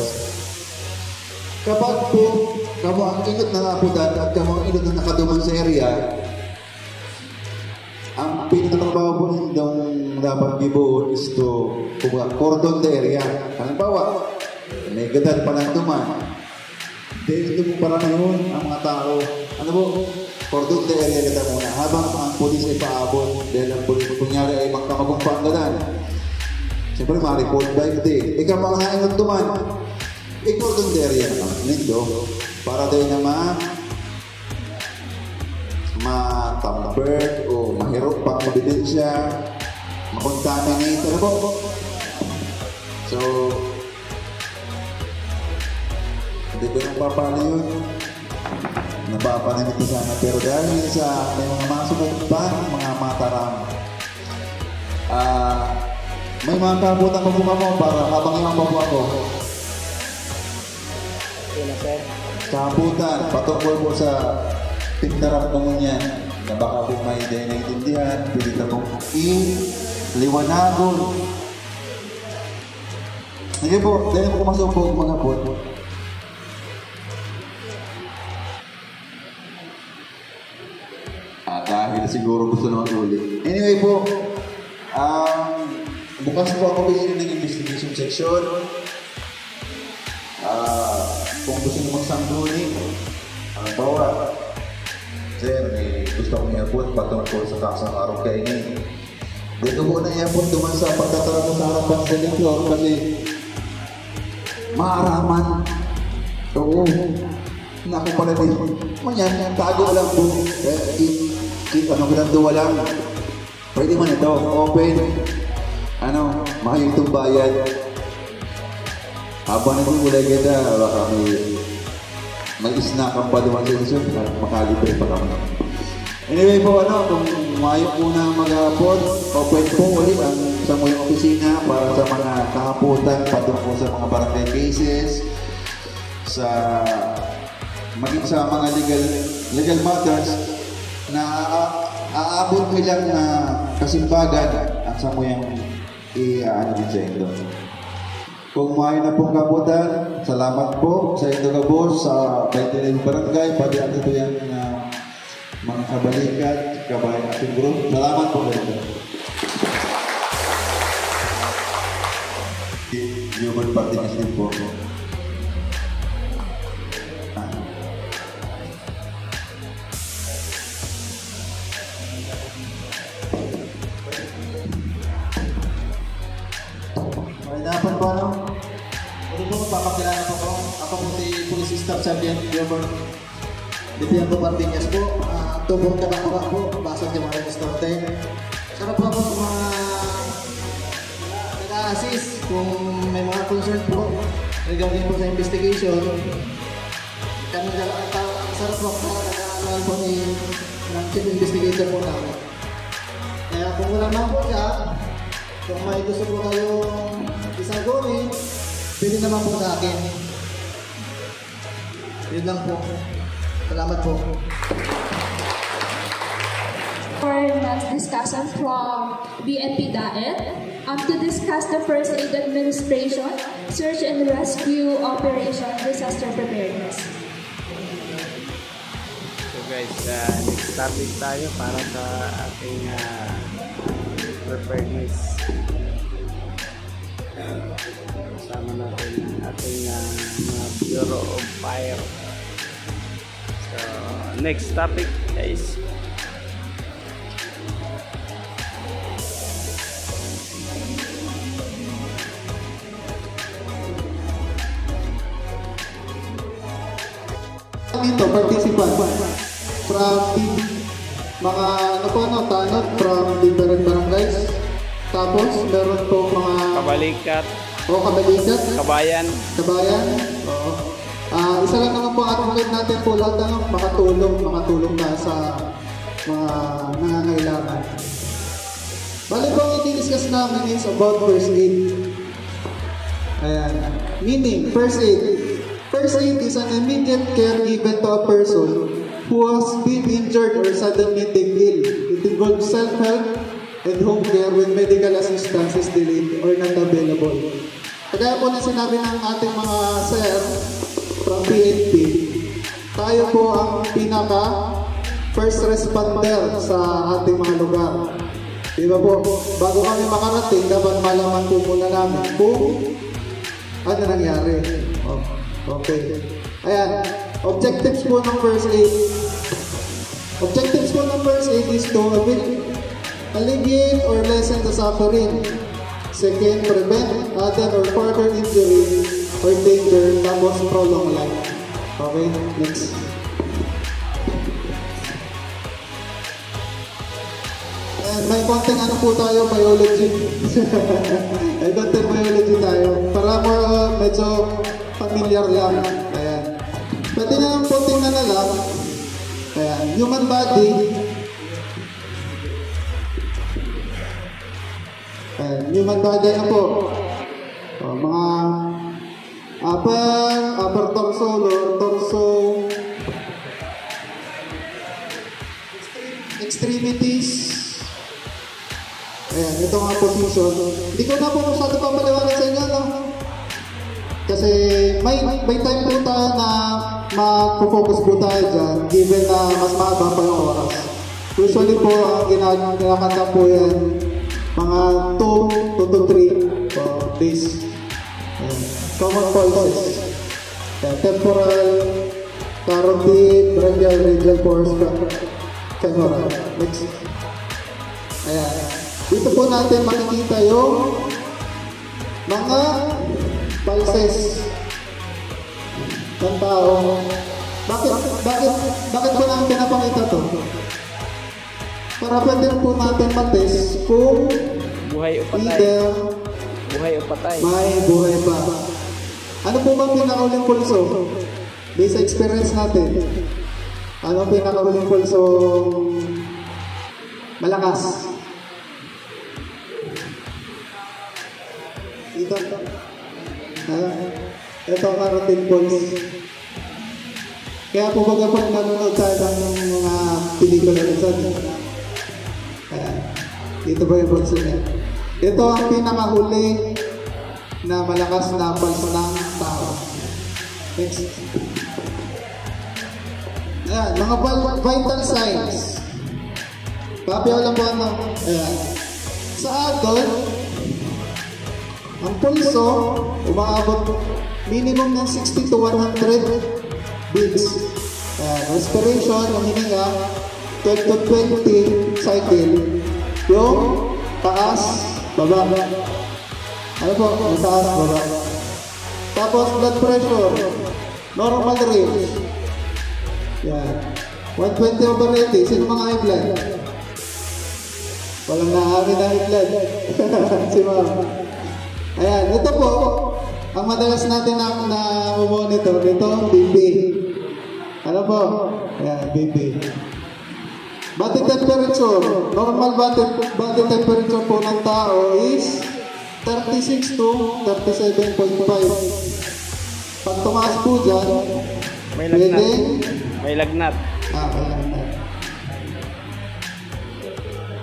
Kapag po kamo ang inot na nabotan at kamo ang inot na nakaduman sa area, ang pinakatrabaho po ninyong dapat gibuon is to kumbaga cordon the area. Halimbawa, may gadad pa lang duman. Dahil ito po para ngayon ang mga tao, ano po, cordon the area kita muna. Habang ang polis ay paabot, dahil ang polis, kunyari ay magkamagong panggalan. Siyempre, ma-report ba hindi? Ikaw mga haingot duman, i-cordon the area naman. Nindo, para dahil na ma ma-tamper o mahirap pang ebidensya, makontaminate, ano po? So, hindi ko nang papalo yun. Napapanamit ko sana. Pero dahil sa may mga masunod pa, mga mataram, ah, may mga kabutan ko po mo para habang ilang po ako. Kabutan, patungkol po sa ko niya na baka po may hindi naiintindihan, pwede ka pong i-liwanagon. Sige po, dahil po kumasok po mga po. Dahil siguro gusto naman ulit. Anyway po, um, bukas po ako bigyan ng investigation section. Ah, kung gusto nyo magsangguni, ang bawa, sir, may gusto kong i-abot patungkol sa kasang araw ngayon. Dito po na i-abot duman sa pagtatara mo sa harapan sa floor kasi maaraman. Oo. Naku pala din. Manyan, tago lang po. Eh, si, ano, granduwa lang. Pwede man ito, open. Ano, mahal itong bayad. Habang nagmumulay kita, baka may may snack ang pa duman sa susunod para makalibre pa kami. Anyway po, ano, kung mayo po na maghapon, open po ulit ang sa muyong opisina para sa mga kahaputan patungkol sa mga barangay cases, sa maging sa mga legal legal matters na aabot nilang na kasimbagan ang sa muyang i-ano din sa inyo. Kung may na pong kaputan, salamat po sa inyo kabos, sa 29 barangay, pati ang ito yan na mga kabalikat, kabayan ating group. Salamat po kayo. Human Partiness din po. Ako po si Police Staff Sergeant Gilbert. Bibiyan po Pardinyas po. Uh, tubong kabakura po. Basag yung mga restaurante. Sarap po po sa mga nag-a-assist kung may mga concern po regarding po sa investigation. Kami na sarap po po nag-aaral po ni ng chief investigator po namin. Kaya kung wala naman po siya, kung may gusto po kayong isagawin, pwede naman po sa akin. Yun lang po. Salamat po. For next discussion from BNP DAET, um, to discuss the first aid administration, search and rescue operation, disaster preparedness. So guys, uh, next topic tayo para sa ating uh, preparedness. Kasama natin ang ating uh, Bureau of Fire. So, next topic guys. Dito, participant from mga ano po ano, tanod from different barangays. Tapos meron po mga Kabalikat, o kabalikat, kabayan, kabayan. Oo. Ah, isa lang naman po ang advocate natin po lahat ng makatulong, makatulong na sa mga nangangailangan. Bali po, ang i-discuss namin is about first aid. Ayan. Meaning, first aid. First aid is an immediate care given to a person who has been injured or suddenly taken ill. It involves self-help and home care when medical assistance is delayed or not available. Kagaya po na sinabi ng ating mga sir from PNP, tayo po ang pinaka first responder sa ating mga lugar. Di ba po, bago kami makarating, dapat malaman po muna namin kung ano nangyari. Oh, Okay. Ayan. Objectives po ng first aid. Objectives po ng first aid is to alleviate or lessen the suffering. Second, prevent other or further injury or danger tapos prolong life. Okay, next. And may konting ano po tayo, biology. may konting biology tayo. Para more, uh, medyo familiar lang. Ayan. Pwede na ng konting na lang. Ayan. Human body. Ayan. Human body na po. O, mga upper, upper torso, lower torso, extremities, Ayan, ito nga position. Hindi ko na po masyado papaliwanag sa inyo, no? Kasi may, may time po tayo na mag-focus po tayo dyan, given na mas mahaba pa yung oras. Usually po, ang ginag- ginakanta po yan, mga 2 to 2 to 3 uh, days. Common pulses. Ayan, temporal, carotid, brachial, radial force, femoral. Next. Ayan. Dito po natin makikita yung mga pulses ng tao. Bakit, bakit, bakit ko lang pinapakita to? Para pwede po natin matest kung Buhay o patay. either Buhay o patay. may buhay pa. Ano po ba pinakauling pulso? Based sa experience natin. Ano pinakauling pulso malakas? Ito. Ah, ito ang routine pulse. Kaya po baga pag nanonood tayo ng mga pelikula minsan, dito ba yung pulse niya? Ito ang pinakahuli na malakas na pulse ng tao. Next. Ayan, mga vital signs. Papiyaw lang po ano. Ayan. Sa adult, ang pulso, umaabot minimum ng 60 to 100 beats. Ayan, respiration, ang hininga, 12 to 20 cycle. Yung taas, baba. Ano po? Yung taas, baba. Tapos blood pressure, normal range. Yan. 120 over 80. Sino mga high blood? Walang naami na high blood. si ma'am. Ayan, ito po, ang madalas natin na, na monitor ito, BP. Ano po? Ayan, BP. Body temperature, normal body, body temperature po ng tao is 36 to 37.5. Pag tumaas po dyan, May lagnat. pwede, May lagnat. ah, wala na.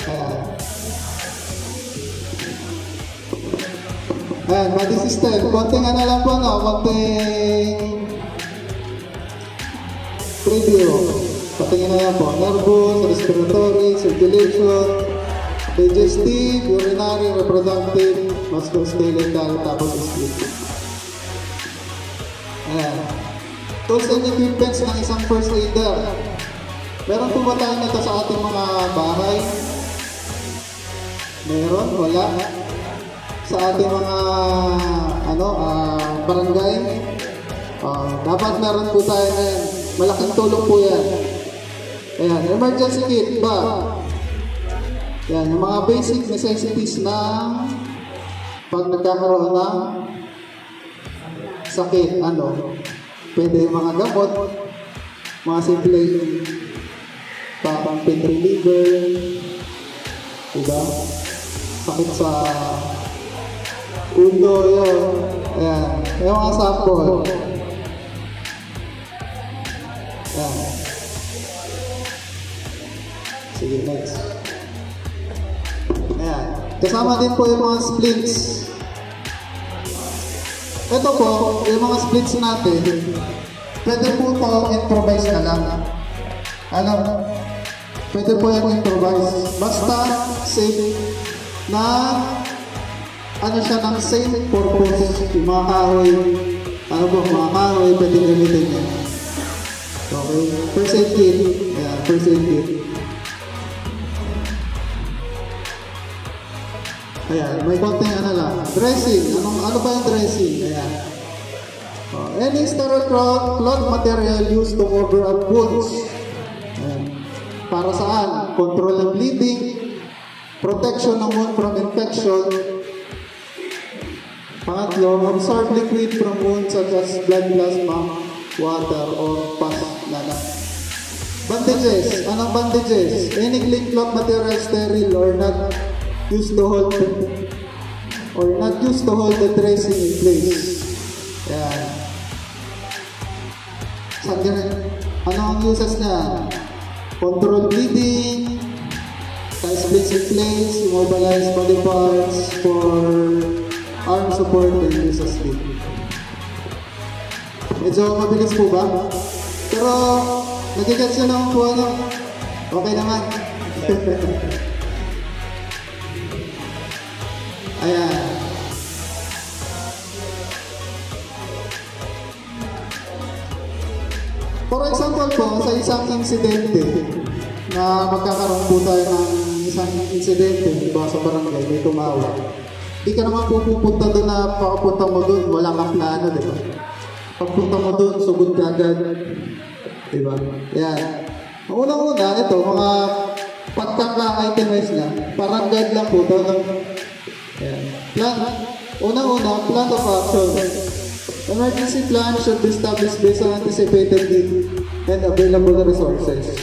Ayan. Ayan, body system. Konting ano lang po, no? Konting preview. Patingin na yan po. Nervous, respiratory, circulation, digestive, urinary, reproductive, musculoskeletal, tapos sleep. Ayan. Tools and equipments ng isang first aider. Meron po ba tayo nito sa ating mga bahay? Meron? Wala? Sa ating mga ano, ah, barangay? Ah, dapat meron po tayo na yan. Malaking tulong po yan. Ayan, emergency kit ba? Yan, yung mga basic necessities ng pag nagkakaroon ng sakit, ano, pwede mga gamot, mga simple parang pain reliever, diba? Sakit sa ulo, yun. Ayan, yung mga sample. Ayan. Sige, next. Ayan. Kasama din po yung mga splits. Ito po, yung mga splits natin, pwede po ito improvise na lang. Ano? Pwede po yung improvise. Basta safe na ano siya ng safe purpose. Yung mga kahoy, ano po, mga kahoy, pwede gamitin yan. Okay. First aid kit. Ayan, first aid kit. Ayan, may konting ano lang. Dressing. Anong, ano ba yung dressing? Ayan. Oh, any sterile cloth, cloth material used to cover up wounds. Ayan. Para saan? Control ng bleeding, protection ng wound from infection. Pangatlo, absorb liquid from wounds such as blood plasma, water, or pus lala. Bandages. Anong bandages? Any clean cloth material sterile or not used to hold the, or not used to hold the dressing in place. Yan. Sa ano ang uses niya? Control bleeding, tie splits in place, immobilize body parts for arm support and use as sleep. Medyo mabilis po ba? Pero nagigets nyo naman po ano? Okay naman. Ayan. For example po, sa isang insidente na magkakaroon po tayo ng isang insidente, di ba, sa barangay, may tumawa. Di ka naman pupunta doon na pakapunta mo doon, wala kang plano, di ba? Pagpunta mo doon, sugod ka agad. Di ba? Yan. Ang unang-una, ito, mga pagkaka-itemize niya, parang guide lang po. Talagang, ayan. Plan, unang-una, plan of action. Emergency plan should be established based on anticipated need and available resources.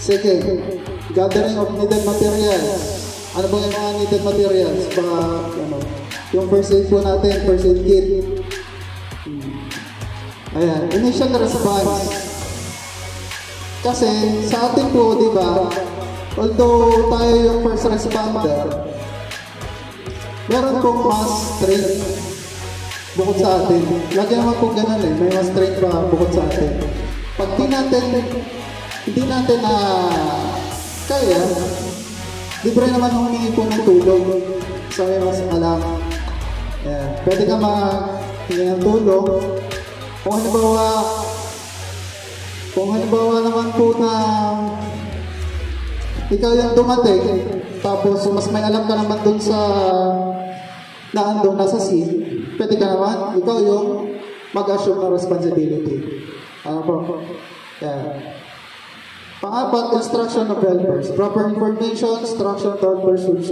Second, gathering of needed materials. Ano ba yung mga needed materials? Baka, ano, yung first aid po natin, first aid kit. Ayan, initial response. Kasi sa atin po, di ba, although tayo yung first responder, meron pong mass train bukod sa atin. Lagi naman po ganun eh, may mass train pa bukod sa atin. Pag di natin, hindi natin na kaya, libre naman humingi po ng tulong sa may mas alam. Ayan. Pwede ka mahingi ng tulong. Kung halimbawa, kung halimbawa naman po na ikaw yung dumating, tapos mas may alam ka naman dun sa na andun nasa scene, pwede ka naman, ikaw yung mag-assume ng responsibility. Ano po? Yeah. Pangapat, instruction of helpers. Proper information, instruction of helpers would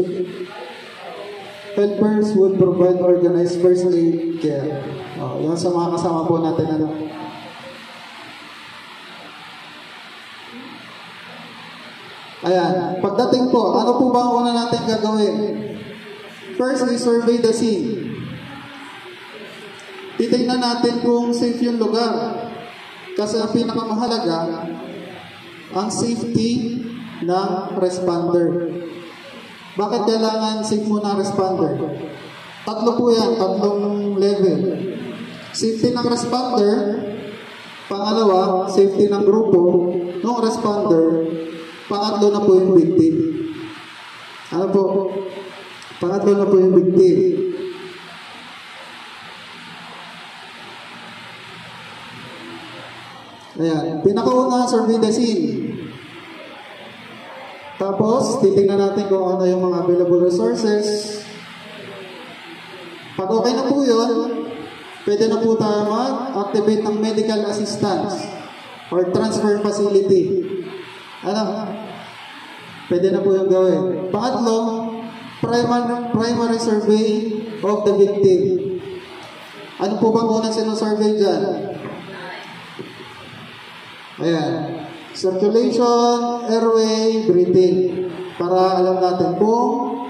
helpers would provide organized first aid care. Oh, yun sa mga kasama po natin ano. Ayan, pagdating po, ano po ba ang una natin gagawin? First, we survey the scene. Titingnan natin kung safe yung lugar. Kasi ang pinakamahalaga, ang safety ng responder. Bakit kailangan safe muna ang responder? Tatlo po yan, tatlong level. Safety ng responder, pangalawa, safety ng grupo, ng responder, pangatlo na po yung victim. Ano po? Pangatlo na po yung victim. Ayan. Pinakauna, survey the scene. Tapos, titingnan natin kung ano yung mga available resources. Pag okay na po yun, pwede na po tayo mag-activate ng medical assistance or transfer facility. Ano? Pwede na po yung gawin. Pangatlo, primary, primary survey of the victim. Ano po bang unang sinusurvey dyan? Ayan. Circulation, airway, breathing. Para alam natin kung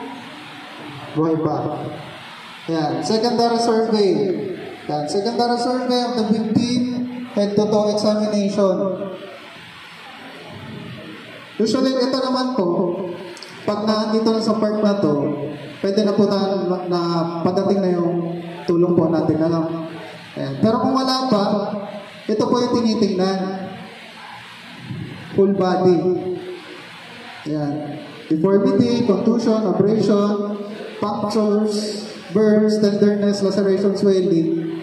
buhay pa. Ayan. Secondary survey. Ayan. Secondary survey of the victim, head-to-toe examination. Usually, ito naman po, pag naandito na sa park na to, pwede na po na, na padating na yung tulong po natin. Ano? Ayan. Pero kung wala pa, ito po yung tinitingnan full body. Yan. Deformity, contusion, abrasion, punctures, burns, tenderness, laceration, swelling.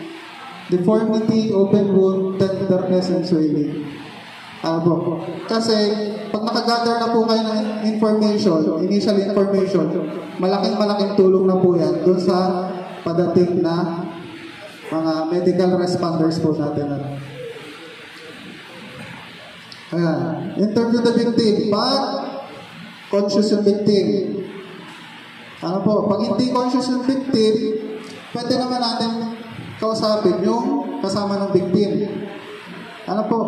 Deformity, open wound, tenderness, and swelling. Ano po? Kasi, pag nakagather na po kayo ng information, initial information, malaking malaking tulong na po yan doon sa padating na mga medical responders po natin. Ano? Ayan. Interview the victim. Pag conscious yung victim. Ano po? Pag hindi conscious yung victim, pwede naman natin kausapin yung kasama ng victim. Ano po?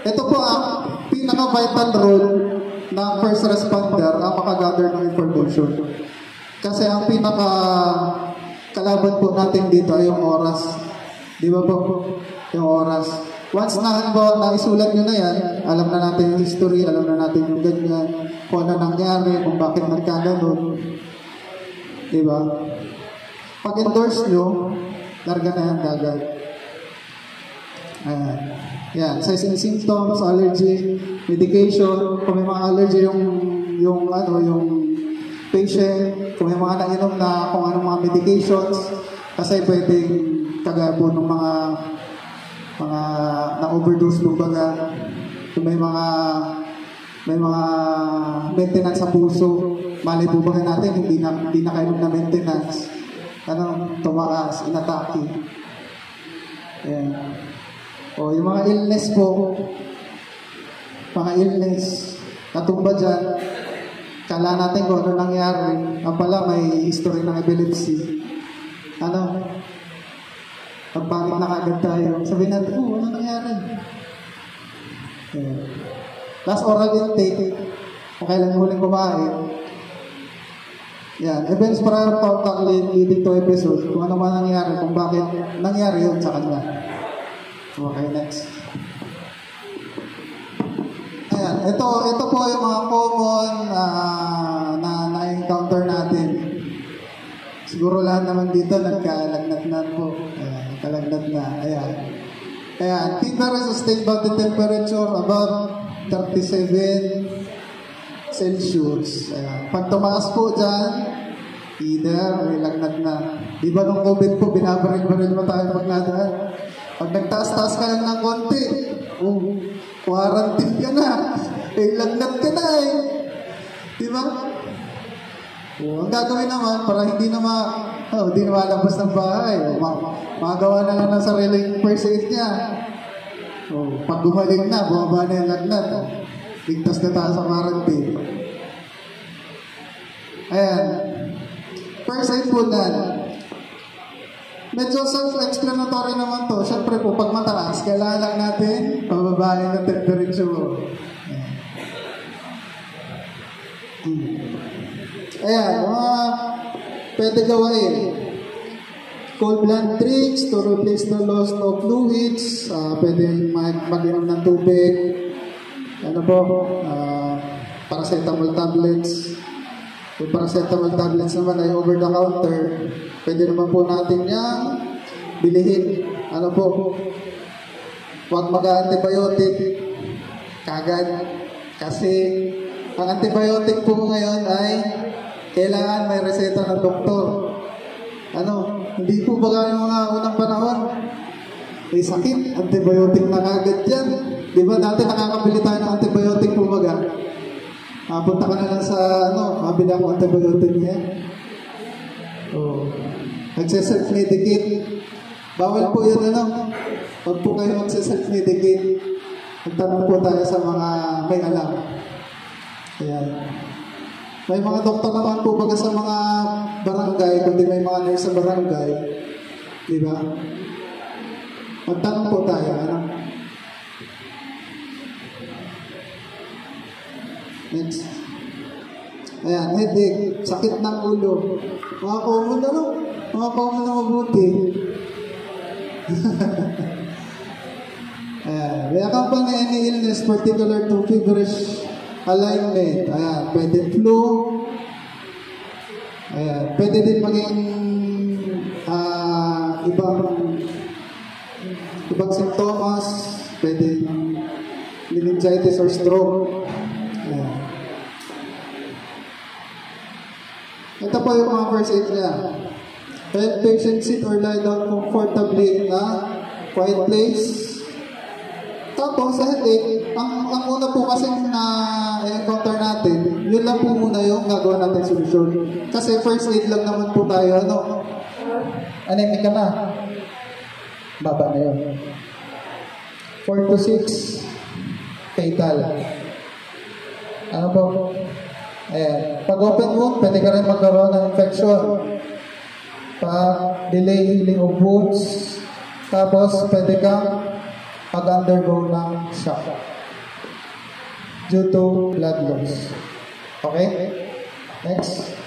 Ito po ang pinaka-vital role ng first responder ang makagather ng information. Kasi ang pinaka kalaban po natin dito ay yung oras. Di ba po? Yung oras. Once na halimbawa na isulat nyo na yan, alam na natin yung history, alam na natin yung ganyan, kung ano nangyari, kung bakit nagkaganon. Di ba? Pag-endorse nyo, larga na yan kagad. Ayan. Yan. Size and symptoms, allergy, medication, kung may mga allergy yung, yung, ano, yung patient, kung may mga nainom na kung anong mga medications, kasi pwedeng kagaya po ng mga mga na-overdose kumbaga kung may mga may mga maintenance sa puso malay po ba natin hindi na, hindi na kayo na maintenance ano, tumaas, inatake Ayan. O yung mga illness po mga illness natumba dyan. Kala natin kung ano nangyari. Ang pala, may history ng epilepsy. Ano? Pagpangit na kagad tayo. Sabihin natin, oh, ano nangyari? Yeah. Last oral intake, kung kailan huling kumain. Yan, events prior to leading to episode, kung ano man nangyari, kung bakit nangyari yun sa kanya. Okay, next. Ayan, ito, ito po yung mga common ah, na na-encounter natin. Siguro lahat naman dito nagkalagnat na po. Ayan, kalagnat na. Ayan. Ayan, fever is sustained body temperature above 37 Celsius. Ayan. Pag tumaas po dyan, either may lagnat na. Di ba nung COVID po, binabaril-baril mo tayo pag nadaan? Pag nagtaas-taas ka lang ng konti, oh, quarantine ka na. Eh, lagnat ka na eh. Di ba? Oh, ang gagawin naman, para hindi na ma, oh, hindi na malabas ng bahay. Oh, ma magawa na lang ng sariling first aid niya. Oh, pag gumaling na, bumaba na yung lagnat. Oh. Ligtas na tayo sa quarantine. Ayan. First aid po na. Medyo self-explanatory naman to. Siyempre po, pag mataas, kailangan lang natin pababahin ng temperature. Ayan. Hmm. Ayan, mga pwede gawain. Cold blend tricks to replace the loss of fluids. Uh, pwede mag- mag-inom ng tubig. Ano po? Uh, paracetamol tablets. Yung paracetamol tablets naman ay over the counter. Pwede naman po natin yan bilihin. Ano po? Huwag mag-antibiotic kagad. Kasi ang antibiotic po ngayon ay kailangan may reseta ng doktor. Ano, hindi po ba yung mga unang panahon? May sakit, antibiotic na kagad yan. Di ba dati nakakabili tayo ng antibiotic po baga? Ah, punta ka na lang sa, ano, mabila ko antibiotic niya. Oh. Nagsiself-medicate. Bawal po yun, ano? Huwag po kayo magsiself-medicate. Magtanong po tayo sa mga may alam. Ayan. May mga doktor naman po baga sa mga barangay, kundi may mga nurse sa barangay. Di ba? Magtanong po tayo, ano? Next. Ayan, headache, sakit ng ulo. Mga common ano? Mga common na mabuti. Ayan, may accompany any illness particular to feverish alignment. Ayan, pwede flu. Ayan, pwede din maging ah, ibang ibang simptomas. Pwede meningitis or stroke. Ayan. Ito po yung mga first aid niya. Help patient sit or lie down comfortably in a quiet place. Tapos sa headache, ang, ang una po kasi na encounter natin, yun lang po muna yung gagawa natin solusyon. Kasi first aid lang naman po tayo, ano? Anemic ka na. Baba na yun. 4 to 6, fatal. Ano po? Ayan. Pag open wound, pwede ka rin magkaroon ng infection. Pag delay healing of wounds, tapos pwede kang mag-undergo ng shock due to blood loss. Okay? Next.